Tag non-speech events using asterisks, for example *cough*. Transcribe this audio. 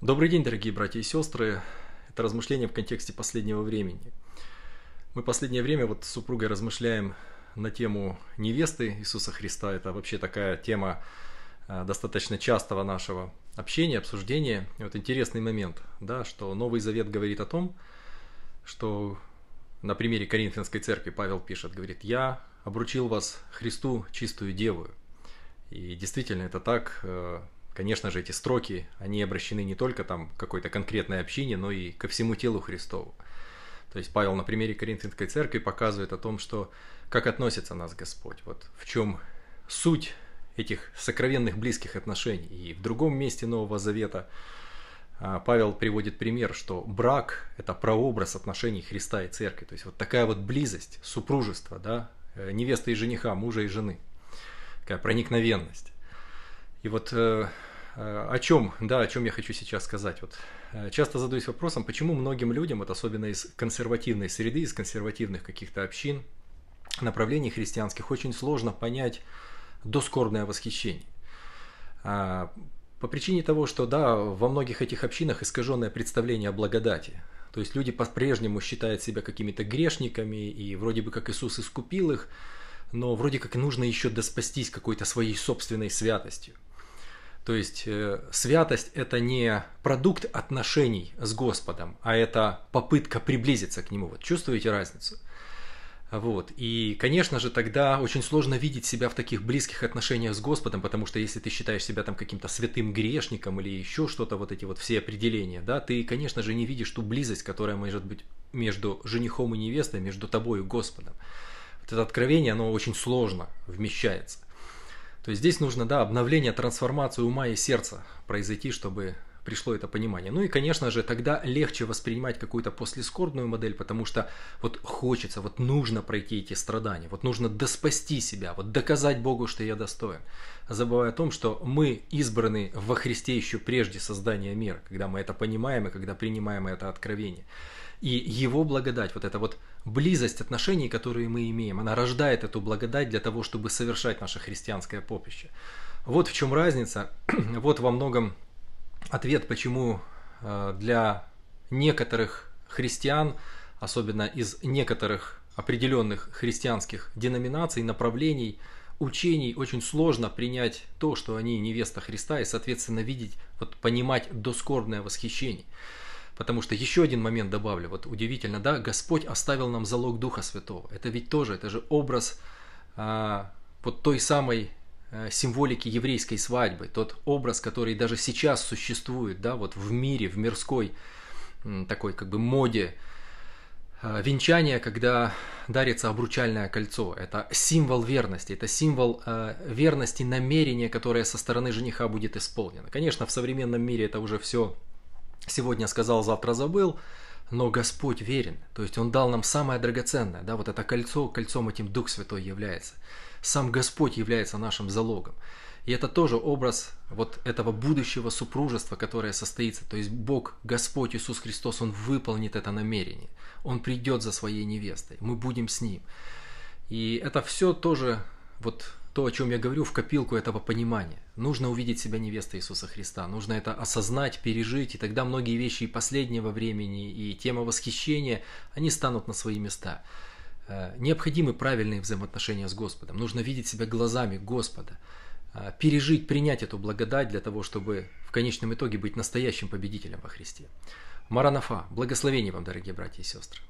Добрый день, дорогие братья и сестры. Это размышление в контексте последнего времени. Мы последнее время вот с супругой размышляем на тему невесты Иисуса Христа. Это вообще такая тема а, достаточно частого нашего общения, обсуждения. И вот интересный момент, да, что Новый Завет говорит о том, что на примере Коринфянской церкви Павел пишет, говорит, «Я обручил вас Христу чистую деву». И действительно это так, э, Конечно же, эти строки, они обращены не только там к какой-то конкретной общине, но и ко всему телу Христову. То есть Павел на примере Коринфянской церкви показывает о том, что как относится нас Господь, вот в чем суть этих сокровенных близких отношений. И в другом месте Нового Завета а, Павел приводит пример, что брак – это прообраз отношений Христа и Церкви. То есть вот такая вот близость, супружество, да, э, невесты и жениха, мужа и жены, такая проникновенность. И вот э, о чем, да, о чем я хочу сейчас сказать. Вот э, часто задаюсь вопросом, почему многим людям, вот особенно из консервативной среды, из консервативных каких-то общин, направлений христианских, очень сложно понять доскорбное восхищение. А, по причине того, что да, во многих этих общинах искаженное представление о благодати. То есть люди по-прежнему считают себя какими-то грешниками, и вроде бы как Иисус искупил их, но вроде как нужно еще доспастись какой-то своей собственной святостью. То есть э, святость это не продукт отношений с Господом, а это попытка приблизиться к Нему. Вот чувствуете разницу? Вот. И, конечно же, тогда очень сложно видеть себя в таких близких отношениях с Господом, потому что если ты считаешь себя там каким-то святым грешником или еще что-то, вот эти вот все определения, да, ты, конечно же, не видишь ту близость, которая может быть между женихом и невестой, между тобой и Господом. Вот это откровение, оно очень сложно вмещается. То есть здесь нужно, да, обновление, трансформацию ума и сердца произойти, чтобы пришло это понимание. Ну и, конечно же, тогда легче воспринимать какую-то послескорбную модель, потому что вот хочется, вот нужно пройти эти страдания, вот нужно доспасти себя, вот доказать Богу, что я достоин. Забывая о том, что мы избраны во Христе еще прежде создания мира, когда мы это понимаем и когда принимаем это откровение. И Его благодать, вот эта вот близость отношений, которые мы имеем, она рождает эту благодать для того, чтобы совершать наше христианское поприще. Вот в чем разница, *clears throat* вот во многом ответ, почему э, для некоторых христиан, особенно из некоторых определенных христианских деноминаций, направлений, учений, очень сложно принять то, что они невеста Христа, и, соответственно, видеть, вот, понимать доскорбное восхищение. Потому что еще один момент добавлю, вот удивительно, да, Господь оставил нам залог Духа Святого. Это ведь тоже, это же образ а, вот той самой а, символики еврейской свадьбы, тот образ, который даже сейчас существует, да, вот в мире, в мирской такой как бы моде, а, венчание, когда дарится обручальное кольцо. Это символ верности, это символ э, верности намерения, которое со стороны жениха будет исполнено. Конечно, в современном мире это уже все сегодня сказал, завтра забыл, но Господь верен. То есть Он дал нам самое драгоценное, да, вот это кольцо, кольцом этим Дух Святой является. Сам Господь является нашим залогом. И это тоже образ вот этого будущего супружества, которое состоится. То есть Бог, Господь Иисус Христос, Он выполнит это намерение. Он придет за своей невестой. Мы будем с Ним. И это все тоже вот то, о чем я говорю, в копилку этого понимания. Нужно увидеть себя невестой Иисуса Христа, нужно это осознать, пережить, и тогда многие вещи и последнего времени, и тема восхищения, они станут на свои места. Э, необходимы правильные взаимоотношения с Господом, нужно видеть себя глазами Господа, э, пережить, принять эту благодать для того, чтобы в конечном итоге быть настоящим победителем во Христе. Маранафа, благословение вам, дорогие братья и сестры.